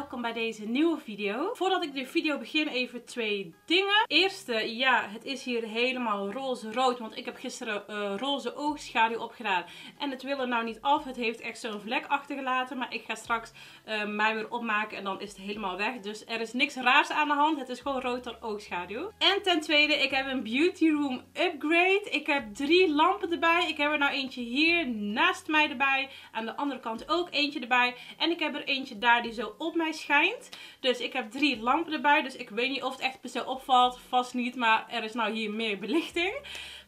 welkom bij deze nieuwe video. Voordat ik de video begin even twee dingen. Eerste, ja, het is hier helemaal roze-rood, want ik heb gisteren uh, roze oogschaduw opgedaan. En het wil er nou niet af, het heeft echt zo'n vlek achtergelaten, maar ik ga straks uh, mij weer opmaken en dan is het helemaal weg. Dus er is niks raars aan de hand, het is gewoon rood door oogschaduw. En ten tweede, ik heb een beauty room upgrade. Ik heb drie lampen erbij. Ik heb er nou eentje hier naast mij erbij, aan de andere kant ook eentje erbij. En ik heb er eentje daar die zo op mij schijnt. Dus ik heb drie lampen erbij. Dus ik weet niet of het echt per se opvalt. Vast niet, maar er is nou hier meer belichting.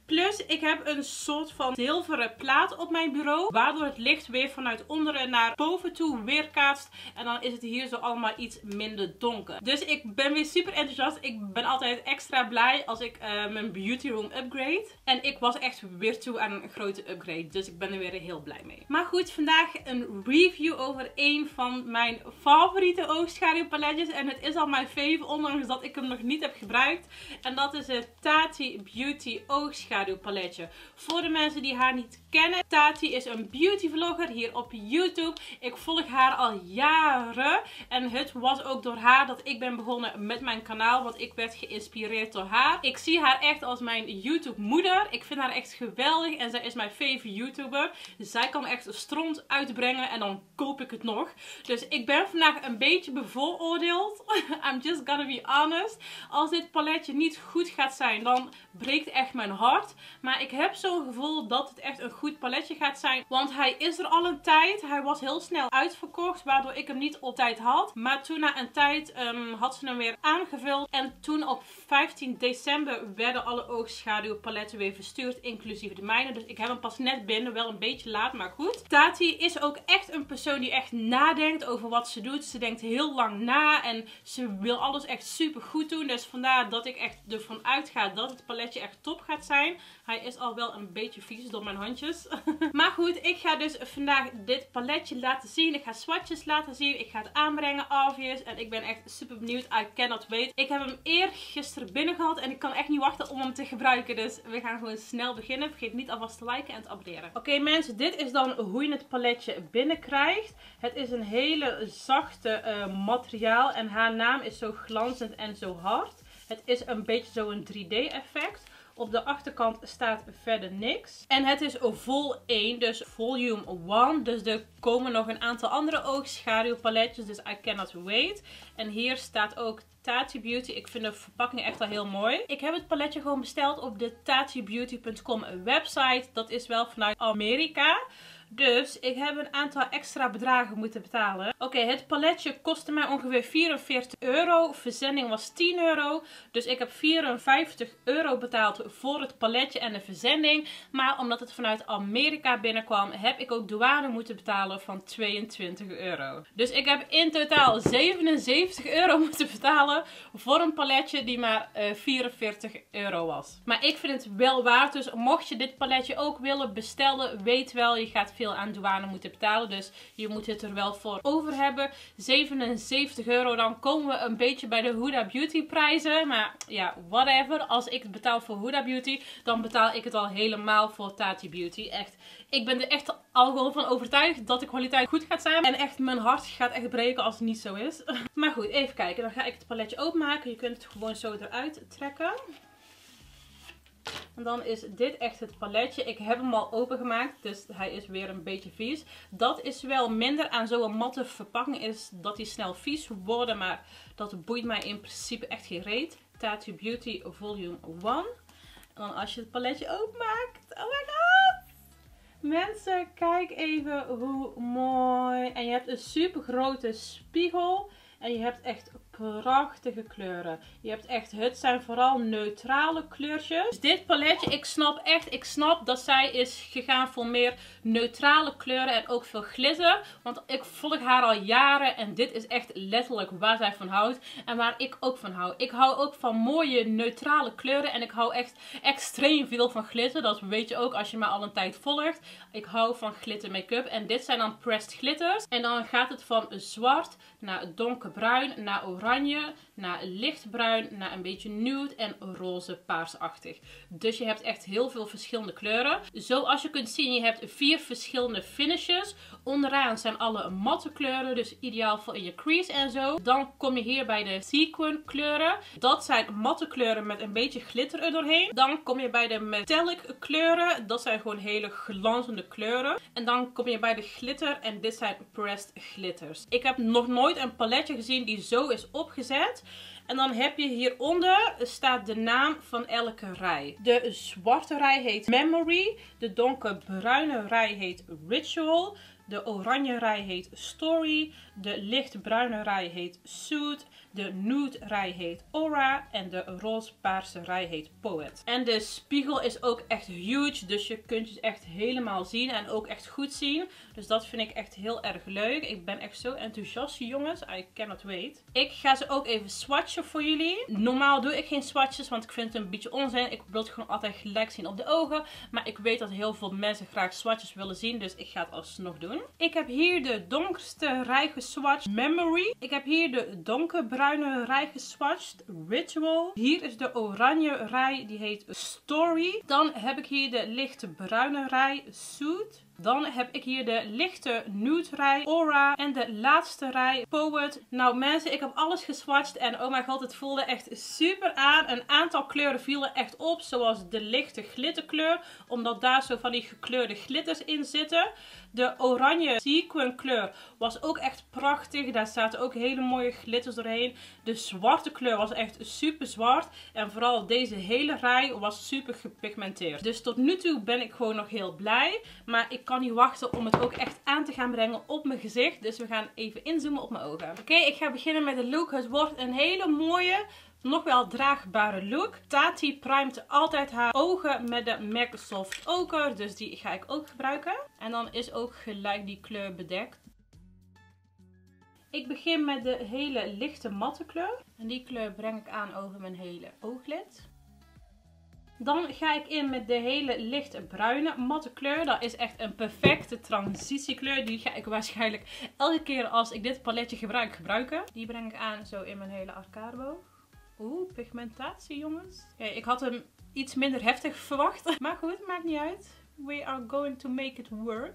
Plus ik heb een soort van zilveren plaat op mijn bureau. Waardoor het licht weer vanuit onderen naar boven toe weerkaatst. En dan is het hier zo allemaal iets minder donker. Dus ik ben weer super enthousiast. Ik ben altijd extra blij als ik uh, mijn beauty room upgrade. En ik was echt weer toe aan een grote upgrade. Dus ik ben er weer heel blij mee. Maar goed, vandaag een review over een van mijn favoriete oogschaduwpaletjes. En het is al mijn fave, ondanks dat ik hem nog niet heb gebruikt. En dat is het Tati Beauty oogschaduw paletje. Voor de mensen die haar niet kennen. Tati is een beauty vlogger hier op YouTube. Ik volg haar al jaren. En het was ook door haar dat ik ben begonnen met mijn kanaal. Want ik werd geïnspireerd door haar. Ik zie haar echt als mijn YouTube moeder. Ik vind haar echt geweldig. En zij is mijn favorite YouTuber. zij kan echt stront uitbrengen. En dan koop ik het nog. Dus ik ben vandaag een beetje bevooroordeeld. I'm just gonna be honest. Als dit paletje niet goed gaat zijn, dan breekt echt mijn hart. Maar ik heb zo'n gevoel dat het echt een goed paletje gaat zijn. Want hij is er al een tijd. Hij was heel snel uitverkocht. Waardoor ik hem niet op tijd had. Maar toen na een tijd um, had ze hem weer aangevuld. En toen op 15 december werden alle oogschaduwpaletten weer verstuurd. Inclusief de mijne. Dus ik heb hem pas net binnen. Wel een beetje laat, maar goed. Tati is ook echt een persoon die echt nadenkt over wat ze doet. Ze denkt heel lang na. En ze wil alles echt super goed doen. Dus vandaar dat ik echt ervan uitga dat het paletje echt top gaat zijn. Hij is al wel een beetje vies door mijn handjes. maar goed, ik ga dus vandaag dit paletje laten zien. Ik ga swatches laten zien. Ik ga het aanbrengen, obvious. En ik ben echt super benieuwd. I cannot wait. Ik heb hem eergisteren binnen gehad. En ik kan echt niet wachten om hem te gebruiken. Dus we gaan gewoon snel beginnen. Vergeet niet alvast te liken en te abonneren. Oké mensen, dit is dan hoe je het paletje binnenkrijgt. Het is een hele zachte uh, materiaal. En haar naam is zo glanzend en zo hard. Het is een beetje zo'n 3D effect. Op de achterkant staat verder niks. En het is vol 1, dus volume 1. Dus er komen nog een aantal andere oogschaduwpaletjes, dus I cannot wait. En hier staat ook Tati Beauty. Ik vind de verpakking echt al heel mooi. Ik heb het paletje gewoon besteld op de tatibeauty.com website. Dat is wel vanuit Amerika. Dus ik heb een aantal extra bedragen moeten betalen. Oké, het paletje kostte mij ongeveer 44 euro. Verzending was 10 euro. Dus ik heb 54 euro betaald voor het paletje en de verzending. Maar omdat het vanuit Amerika binnenkwam, heb ik ook douane moeten betalen van 22 euro. Dus ik heb in totaal 77 euro moeten betalen voor een paletje die maar uh, eh, 44 euro was. Maar ik vind het wel waard. Dus mocht je dit paletje ook willen bestellen, weet wel, je gaat aan douane moeten betalen. Dus je moet het er wel voor over hebben. 77 euro, dan komen we een beetje bij de Huda Beauty prijzen. Maar ja, whatever. Als ik het betaal voor Huda Beauty, dan betaal ik het al helemaal voor Tati Beauty. Echt, ik ben er echt al gewoon van overtuigd dat de kwaliteit goed gaat zijn. En echt, mijn hart gaat echt breken als het niet zo is. Maar goed, even kijken. Dan ga ik het paletje openmaken. Je kunt het gewoon zo eruit trekken. En dan is dit echt het paletje. Ik heb hem al opengemaakt, dus hij is weer een beetje vies. Dat is wel minder aan zo'n matte verpakking, is dat hij snel vies worden. Maar dat boeit mij in principe echt geen reet. Tattoo Beauty Volume 1. En dan als je het paletje openmaakt, oh my god! Mensen, kijk even hoe mooi. En je hebt een super grote spiegel. En je hebt echt prachtige kleuren. Je hebt echt, het zijn vooral neutrale kleurtjes. Dus dit paletje, ik snap echt, ik snap dat zij is gegaan voor meer neutrale kleuren en ook veel glitter. Want ik volg haar al jaren en dit is echt letterlijk waar zij van houdt. En waar ik ook van hou. Ik hou ook van mooie neutrale kleuren en ik hou echt extreem veel van glitter. Dat weet je ook als je me al een tijd volgt. Ik hou van glitter make-up en dit zijn dan pressed glitters. En dan gaat het van zwart naar donkerbruin naar oranje oranje naar lichtbruin, naar een beetje nude en roze paarsachtig. Dus je hebt echt heel veel verschillende kleuren. Zoals je kunt zien, je hebt vier verschillende finishes. Onderaan zijn alle matte kleuren, dus ideaal voor in je crease en zo. Dan kom je hier bij de sequin kleuren. Dat zijn matte kleuren met een beetje glitter er doorheen. Dan kom je bij de metallic kleuren. Dat zijn gewoon hele glanzende kleuren. En dan kom je bij de glitter en dit zijn pressed glitters. Ik heb nog nooit een paletje gezien die zo is opgezet. En dan heb je hieronder staat de naam van elke rij. De zwarte rij heet Memory. De donkerbruine rij heet Ritual. De oranje rij heet Story. De lichtbruine rij heet Suit. De nude rij heet Aura. En de roze-paarse rij heet Poet. En de spiegel is ook echt huge. Dus je kunt je echt helemaal zien. En ook echt goed zien. Dus dat vind ik echt heel erg leuk. Ik ben echt zo enthousiast jongens. I cannot wait. Ik ga ze ook even swatchen voor jullie. Normaal doe ik geen swatches. Want ik vind het een beetje onzin. Ik wil het gewoon altijd gelijk zien op de ogen. Maar ik weet dat heel veel mensen graag swatches willen zien. Dus ik ga het alsnog doen. Ik heb hier de donkerste rij geswatcht. Memory. Ik heb hier de donkerbruine bruine rij geswatcht. Ritual. Hier is de oranje rij. Die heet Story. Dan heb ik hier de lichte bruine rij. Suit. Dan heb ik hier de lichte nude rij, Aura. En de laatste rij, Poet. Nou mensen, ik heb alles geswatcht en oh mijn god, het voelde echt super aan. Een aantal kleuren vielen echt op, zoals de lichte glitterkleur. Omdat daar zo van die gekleurde glitters in zitten. De oranje sequin kleur was ook echt prachtig. Daar zaten ook hele mooie glitters doorheen. De zwarte kleur was echt super zwart. En vooral deze hele rij was super gepigmenteerd. Dus tot nu toe ben ik gewoon nog heel blij. Maar ik kan niet wachten om het ook echt aan te gaan brengen op mijn gezicht. Dus we gaan even inzoomen op mijn ogen. Oké, ik ga beginnen met de look. Het wordt een hele mooie nog wel draagbare look. Tati primet altijd haar ogen met de MAC Soft Ochre. Dus die ga ik ook gebruiken. En dan is ook gelijk die kleur bedekt. Ik begin met de hele lichte matte kleur. En die kleur breng ik aan over mijn hele ooglid. Dan ga ik in met de hele lichte bruine matte kleur. Dat is echt een perfecte transitiekleur. Die ga ik waarschijnlijk elke keer als ik dit paletje gebruik, gebruiken. Die breng ik aan zo in mijn hele arcadeboog. Oeh, pigmentatie jongens. ik had hem iets minder heftig verwacht. Maar goed, maakt niet uit. We are going to make it work.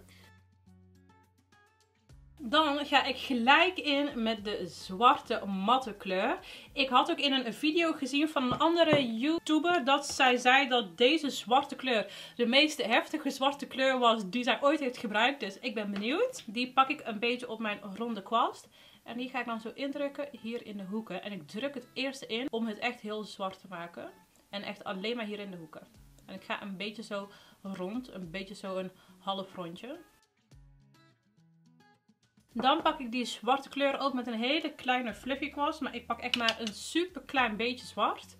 Dan ga ik gelijk in met de zwarte matte kleur. Ik had ook in een video gezien van een andere YouTuber dat zij zei dat deze zwarte kleur de meest heftige zwarte kleur was die zij ooit heeft gebruikt. Dus ik ben benieuwd. Die pak ik een beetje op mijn ronde kwast. En die ga ik dan zo indrukken hier in de hoeken. En ik druk het eerst in om het echt heel zwart te maken. En echt alleen maar hier in de hoeken. En ik ga een beetje zo rond, een beetje zo een half rondje. Dan pak ik die zwarte kleur ook met een hele kleine fluffy kwast. Maar ik pak echt maar een super klein beetje zwart.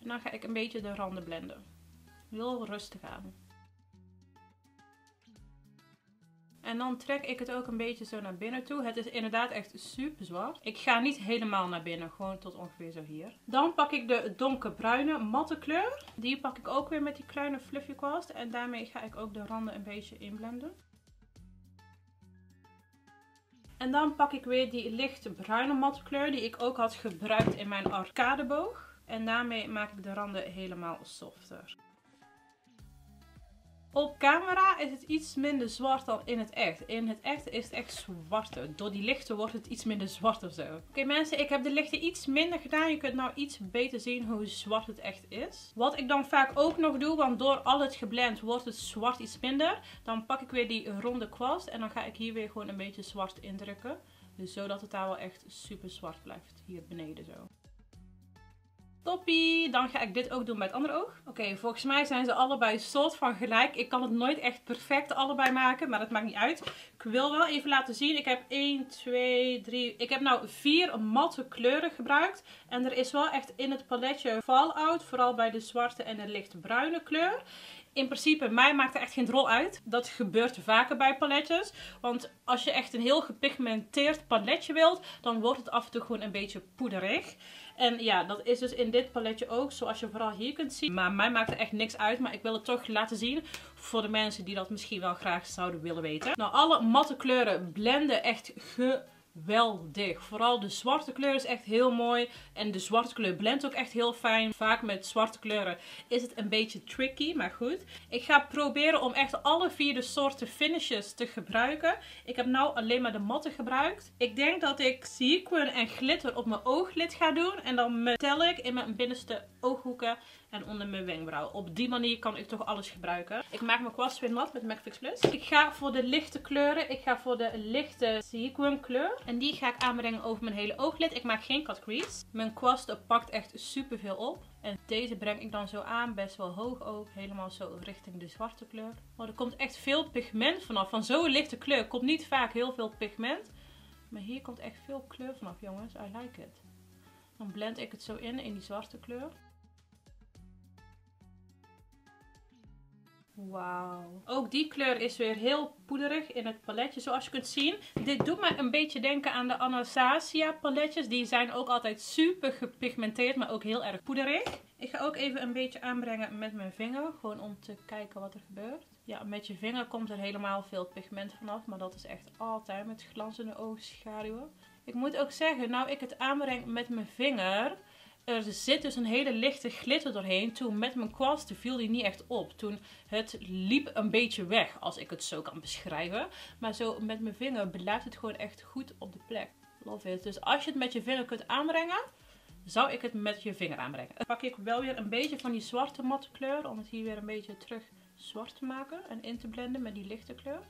En dan ga ik een beetje de randen blenden. Heel rustig aan. En dan trek ik het ook een beetje zo naar binnen toe. Het is inderdaad echt super zwart. Ik ga niet helemaal naar binnen, gewoon tot ongeveer zo hier. Dan pak ik de donkerbruine matte kleur. Die pak ik ook weer met die kleine fluffy kwast. En daarmee ga ik ook de randen een beetje inblenden. En dan pak ik weer die lichte bruine matte kleur die ik ook had gebruikt in mijn arcadeboog. En daarmee maak ik de randen helemaal softer. Op camera is het iets minder zwart dan in het echt. In het echt is het echt zwarter. Door die lichten wordt het iets minder zwart of zo. Oké mensen, ik heb de lichten iets minder gedaan. Je kunt nou iets beter zien hoe zwart het echt is. Wat ik dan vaak ook nog doe, want door al het geblend wordt het zwart iets minder. Dan pak ik weer die ronde kwast en dan ga ik hier weer gewoon een beetje zwart indrukken. Dus zodat het daar wel echt super zwart blijft. Hier beneden zo. Toppie! Dan ga ik dit ook doen bij het andere oog. Oké, volgens mij zijn ze allebei soort van gelijk. Ik kan het nooit echt perfect allebei maken, maar dat maakt niet uit. Ik wil wel even laten zien. Ik heb 1, 2, 3... Ik heb nou vier matte kleuren gebruikt. En er is wel echt in het paletje fallout. Vooral bij de zwarte en de lichtbruine kleur. In principe, mij maakt er echt geen rol uit. Dat gebeurt vaker bij paletjes. Want als je echt een heel gepigmenteerd paletje wilt, dan wordt het af en toe gewoon een beetje poederig. En ja, dat is dus in dit paletje ook, zoals je vooral hier kunt zien. Maar mij maakt er echt niks uit, maar ik wil het toch laten zien voor de mensen die dat misschien wel graag zouden willen weten. Nou, alle matte kleuren blenden echt geweldig. Vooral de zwarte kleur is echt heel mooi. En de zwarte kleur blendt ook echt heel fijn. Vaak met zwarte kleuren is het een beetje tricky, maar goed. Ik ga proberen om echt alle vier de soorten finishes te gebruiken. Ik heb nou alleen maar de matte gebruikt. Ik denk dat ik sequin en glitter op mijn ooglid ga doen. En dan metallic in mijn binnenste ooghoeken en onder mijn wenkbrauw. Op die manier kan ik toch alles gebruiken. Ik maak mijn kwast weer nat met MAC Fix Plus. Ik ga voor de lichte kleuren. Ik ga voor de lichte sequin kleur. En die ga ik aanbrengen over mijn hele ooglid. Ik maak geen cut crease. Mijn kwast pakt echt super veel op. En deze breng ik dan zo aan, best wel hoog ook. Helemaal zo richting de zwarte kleur. Oh, er komt echt veel pigment vanaf. Van zo'n lichte kleur komt niet vaak heel veel pigment. Maar hier komt echt veel kleur vanaf, jongens. I like it. Dan blend ik het zo in, in die zwarte kleur. Wauw. Ook die kleur is weer heel poederig in het paletje zoals je kunt zien. Dit doet me een beetje denken aan de Anastasia paletjes. Die zijn ook altijd super gepigmenteerd, maar ook heel erg poederig. Ik ga ook even een beetje aanbrengen met mijn vinger. Gewoon om te kijken wat er gebeurt. Ja, met je vinger komt er helemaal veel pigment vanaf. Maar dat is echt altijd met glanzende oogschaduwen. Ik moet ook zeggen, nou ik het aanbreng met mijn vinger er zit dus een hele lichte glitter doorheen. Toen met mijn kwast viel die niet echt op. Toen het liep een beetje weg, als ik het zo kan beschrijven. Maar zo met mijn vinger blijft het gewoon echt goed op de plek. Love it. Dus als je het met je vinger kunt aanbrengen, zou ik het met je vinger aanbrengen. Dan pak ik wel weer een beetje van die zwarte matte kleur. Om het hier weer een beetje terug zwart te maken. En in te blenden met die lichte kleur.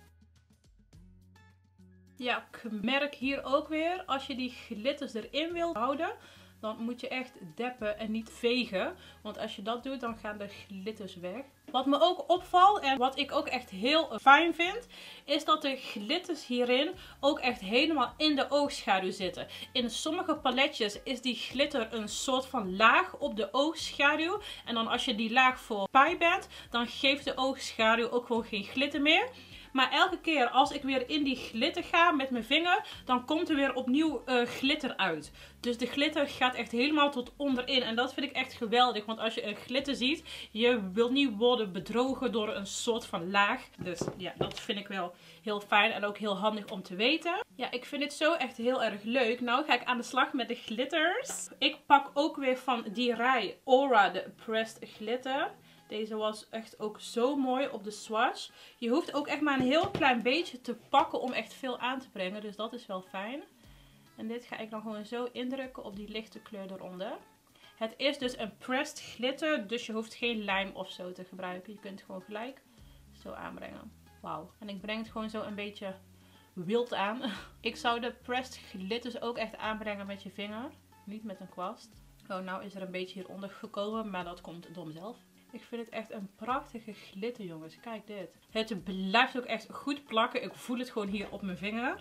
Ja, ik merk hier ook weer, als je die glitters erin wilt houden, dan moet je echt deppen en niet vegen. Want als je dat doet, dan gaan de glitters weg. Wat me ook opvalt en wat ik ook echt heel fijn vind, is dat de glitters hierin ook echt helemaal in de oogschaduw zitten. In sommige paletjes is die glitter een soort van laag op de oogschaduw. En dan als je die laag voorbij bent, dan geeft de oogschaduw ook gewoon geen glitter meer. Maar elke keer als ik weer in die glitter ga met mijn vinger, dan komt er weer opnieuw uh, glitter uit. Dus de glitter gaat echt helemaal tot onderin. En dat vind ik echt geweldig. Want als je een glitter ziet, je wilt niet worden bedrogen door een soort van laag. Dus ja, dat vind ik wel heel fijn en ook heel handig om te weten. Ja, ik vind het zo echt heel erg leuk. Nou ga ik aan de slag met de glitters. Ik pak ook weer van die rij Aura de Pressed Glitter. Deze was echt ook zo mooi op de swatch. Je hoeft ook echt maar een heel klein beetje te pakken om echt veel aan te brengen. Dus dat is wel fijn. En dit ga ik dan gewoon zo indrukken op die lichte kleur eronder. Het is dus een pressed glitter, dus je hoeft geen lijm of zo te gebruiken. Je kunt het gewoon gelijk zo aanbrengen. Wauw. En ik breng het gewoon zo een beetje wild aan. Ik zou de pressed glitters ook echt aanbrengen met je vinger. Niet met een kwast. Oh, nou is er een beetje hieronder gekomen, maar dat komt door mezelf. Ik vind het echt een prachtige glitter, jongens. Kijk dit. Het blijft ook echt goed plakken. Ik voel het gewoon hier op mijn vinger.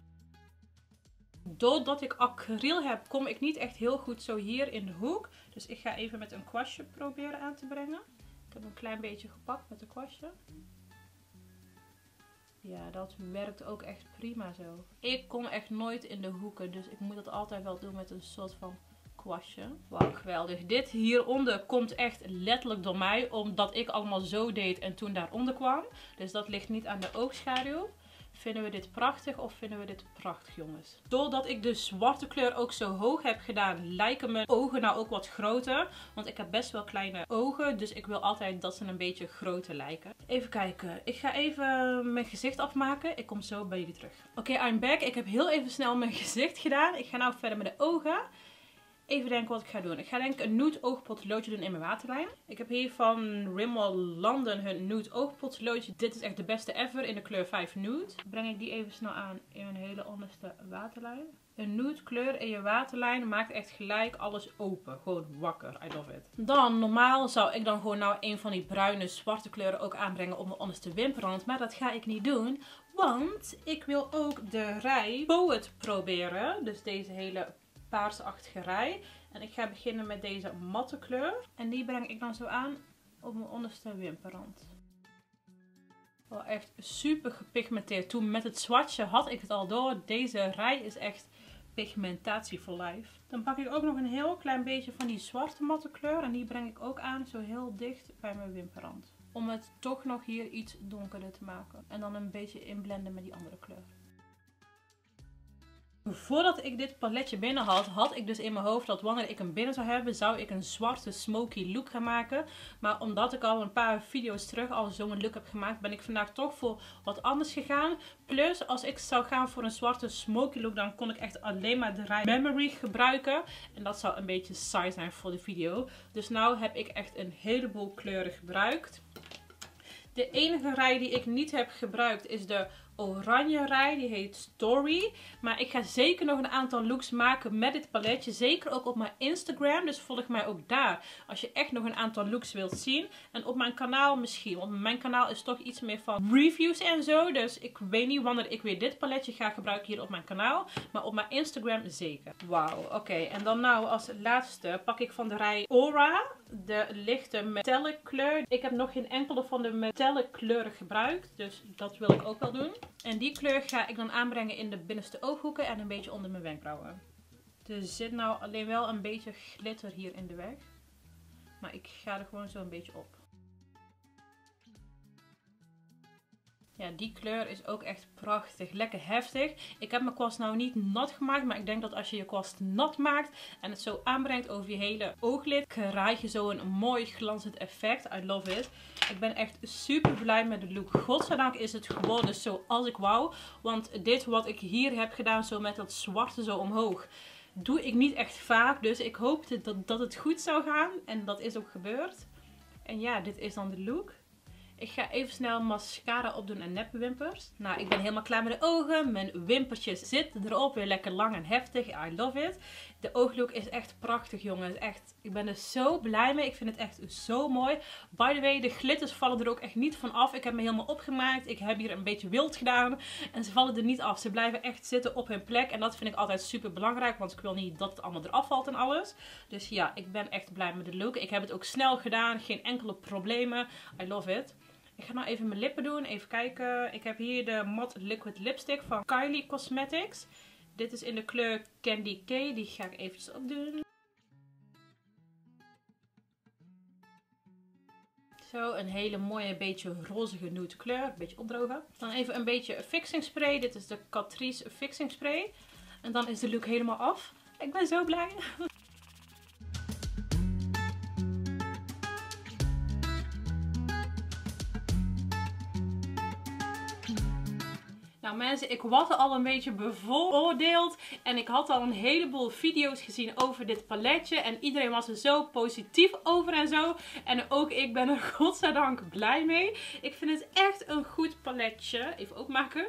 Doordat ik acryl heb, kom ik niet echt heel goed zo hier in de hoek. Dus ik ga even met een kwastje proberen aan te brengen. Ik heb een klein beetje gepakt met een kwastje. Ja, dat werkt ook echt prima zo. Ik kom echt nooit in de hoeken, dus ik moet dat altijd wel doen met een soort van kwastje. Wauw, geweldig. Dit hieronder komt echt letterlijk door mij. Omdat ik allemaal zo deed en toen daaronder kwam. Dus dat ligt niet aan de oogschaduw. Vinden we dit prachtig of vinden we dit prachtig jongens? Doordat ik de zwarte kleur ook zo hoog heb gedaan, lijken mijn ogen nou ook wat groter. Want ik heb best wel kleine ogen, dus ik wil altijd dat ze een beetje groter lijken. Even kijken. Ik ga even mijn gezicht afmaken. Ik kom zo bij jullie terug. Oké, I'm back. Ik heb heel even snel mijn gezicht gedaan. Ik ga nou verder met de ogen. Even denken wat ik ga doen. Ik ga denk ik een nude oogpotloodje doen in mijn waterlijn. Ik heb hier van Rimmel London hun nude oogpotloodje. Dit is echt de beste ever in de kleur 5 nude. Breng ik die even snel aan in mijn hele onderste waterlijn. Een nude kleur in je waterlijn maakt echt gelijk alles open. Gewoon wakker. I love it. Dan, normaal zou ik dan gewoon nou een van die bruine zwarte kleuren ook aanbrengen op mijn onderste wimperrand. Maar dat ga ik niet doen. Want ik wil ook de rij Poet proberen. Dus deze hele paarsachtige rij. En ik ga beginnen met deze matte kleur. En die breng ik dan zo aan op mijn onderste wimperrand. Wel echt super gepigmenteerd. Toen met het swatchen had ik het al door. Deze rij is echt pigmentatie for life. Dan pak ik ook nog een heel klein beetje van die zwarte matte kleur. En die breng ik ook aan zo heel dicht bij mijn wimperrand. Om het toch nog hier iets donkerder te maken. En dan een beetje inblenden met die andere kleur. Voordat ik dit paletje binnen had, had ik dus in mijn hoofd dat wanneer ik hem binnen zou hebben, zou ik een zwarte smoky look gaan maken. Maar omdat ik al een paar video's terug al zo'n look heb gemaakt, ben ik vandaag toch voor wat anders gegaan. Plus, als ik zou gaan voor een zwarte smoky look, dan kon ik echt alleen maar de rij Memory gebruiken. En dat zou een beetje saai zijn voor de video. Dus nu heb ik echt een heleboel kleuren gebruikt. De enige rij die ik niet heb gebruikt is de oranje rij. Die heet Story. Maar ik ga zeker nog een aantal looks maken met dit paletje. Zeker ook op mijn Instagram. Dus volg mij ook daar. Als je echt nog een aantal looks wilt zien. En op mijn kanaal misschien. Want mijn kanaal is toch iets meer van reviews en zo. Dus ik weet niet wanneer ik weer dit paletje ga gebruiken hier op mijn kanaal. Maar op mijn Instagram zeker. Wauw. Oké. En dan nou als laatste pak ik van de rij Aura. De lichte metallic kleur. Ik heb nog geen enkele van de metallic kleuren gebruikt. Dus dat wil ik ook wel doen. En die kleur ga ik dan aanbrengen in de binnenste ooghoeken en een beetje onder mijn wenkbrauwen. Er zit nou alleen wel een beetje glitter hier in de weg. Maar ik ga er gewoon zo een beetje op. Ja, die kleur is ook echt prachtig. Lekker heftig. Ik heb mijn kwast nou niet nat gemaakt. Maar ik denk dat als je je kwast nat maakt en het zo aanbrengt over je hele ooglid, krijg je zo een mooi glanzend effect. I love it. Ik ben echt super blij met de look. Godzijdank is het geworden zoals ik wou. Want dit wat ik hier heb gedaan, zo met dat zwarte zo omhoog, doe ik niet echt vaak. Dus ik hoopte dat, dat het goed zou gaan. En dat is ook gebeurd. En ja, dit is dan de look. Ik ga even snel mascara opdoen en nepwimpers. Nou, ik ben helemaal klaar met de ogen. Mijn wimpertjes zitten erop. Weer lekker lang en heftig. I love it. De ooglook is echt prachtig, jongens. Echt, ik ben er zo blij mee. Ik vind het echt zo mooi. By the way, de glitters vallen er ook echt niet van af. Ik heb me helemaal opgemaakt. Ik heb hier een beetje wild gedaan. En ze vallen er niet af. Ze blijven echt zitten op hun plek. En dat vind ik altijd super belangrijk. Want ik wil niet dat het allemaal eraf valt en alles. Dus ja, ik ben echt blij met de look. Ik heb het ook snel gedaan. Geen enkele problemen. I love it. Ik ga nou even mijn lippen doen. Even kijken. Ik heb hier de Matte Liquid Lipstick van Kylie Cosmetics. Dit is in de kleur Candy K. Die ga ik eventjes opdoen. Zo, een hele mooie, beetje rozige nude kleur. Een beetje opdrogen. Dan even een beetje fixing spray. Dit is de Catrice fixing spray. En dan is de look helemaal af. Ik ben zo blij. Nou mensen, ik was al een beetje bevooroordeeld. En ik had al een heleboel video's gezien over dit paletje. En iedereen was er zo positief over en zo. En ook ik ben er godzijdank blij mee. Ik vind het echt een goed paletje. Even opmaken.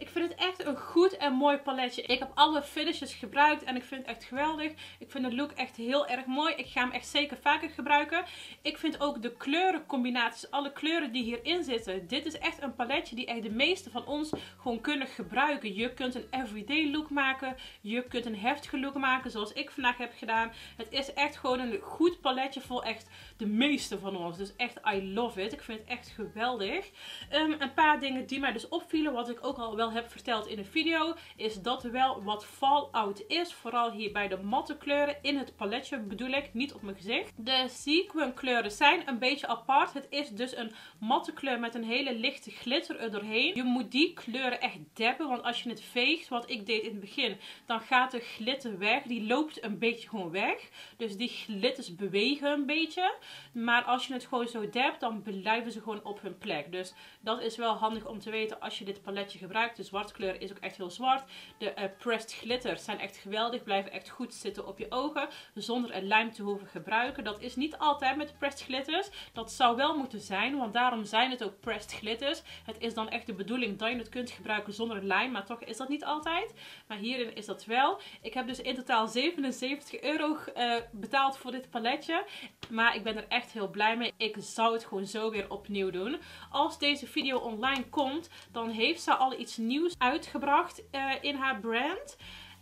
Ik vind het echt een goed en mooi paletje. Ik heb alle finishes gebruikt en ik vind het echt geweldig. Ik vind de look echt heel erg mooi. Ik ga hem echt zeker vaker gebruiken. Ik vind ook de kleurencombinaties, alle kleuren die hierin zitten. Dit is echt een paletje die echt de meeste van ons gewoon kunnen gebruiken. Je kunt een everyday look maken. Je kunt een heftige look maken zoals ik vandaag heb gedaan. Het is echt gewoon een goed paletje voor echt de meeste van ons. Dus echt I love it. Ik vind het echt geweldig. Um, een paar dingen die mij dus opvielen. Wat ik ook al wel heb verteld in de video, is dat wel wat fallout is. Vooral hier bij de matte kleuren in het paletje bedoel ik, niet op mijn gezicht. De sequin kleuren zijn een beetje apart. Het is dus een matte kleur met een hele lichte glitter er doorheen. Je moet die kleuren echt deppen, want als je het veegt, wat ik deed in het begin, dan gaat de glitter weg. Die loopt een beetje gewoon weg. Dus die glitters bewegen een beetje. Maar als je het gewoon zo dept, dan blijven ze gewoon op hun plek. Dus dat is wel handig om te weten als je dit paletje gebruikt. De zwarte kleur is ook echt heel zwart. De uh, pressed glitters zijn echt geweldig. Blijven echt goed zitten op je ogen. Zonder een lijm te hoeven gebruiken. Dat is niet altijd met pressed glitters. Dat zou wel moeten zijn. Want daarom zijn het ook pressed glitters. Het is dan echt de bedoeling dat je het kunt gebruiken zonder lijm. Maar toch is dat niet altijd. Maar hierin is dat wel. Ik heb dus in totaal 77 euro uh, betaald voor dit paletje. Maar ik ben er echt heel blij mee. Ik zou het gewoon zo weer opnieuw doen. Als deze video online komt, dan heeft ze al iets nieuws uitgebracht uh, in haar brand.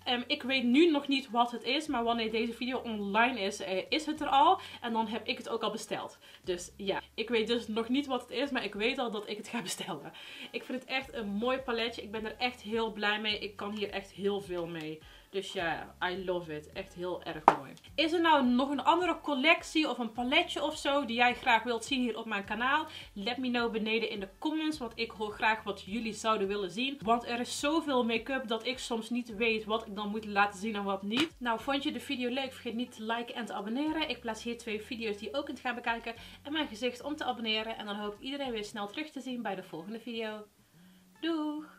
Um, ik weet nu nog niet wat het is, maar wanneer deze video online is, uh, is het er al. En dan heb ik het ook al besteld. Dus ja, ik weet dus nog niet wat het is, maar ik weet al dat ik het ga bestellen. Ik vind het echt een mooi paletje. Ik ben er echt heel blij mee. Ik kan hier echt heel veel mee. Dus ja, I love it. Echt heel erg mooi. Is er nou nog een andere collectie of een paletje of zo die jij graag wilt zien hier op mijn kanaal? Let me know beneden in de comments, want ik hoor graag wat jullie zouden willen zien. Want er is zoveel make-up dat ik soms niet weet wat ik dan moet laten zien en wat niet. Nou, vond je de video leuk? Vergeet niet te liken en te abonneren. Ik plaats hier twee video's die je ook kunt gaan bekijken. En mijn gezicht om te abonneren. En dan hoop ik iedereen weer snel terug te zien bij de volgende video. Doeg!